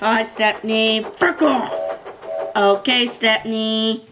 Hi, Stepney. Frick off. Okay, Stepney.